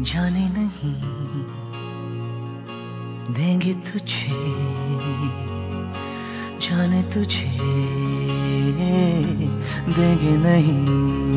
जाने नहीं देंगे तुझे जाने तुझे देंगे नहीं।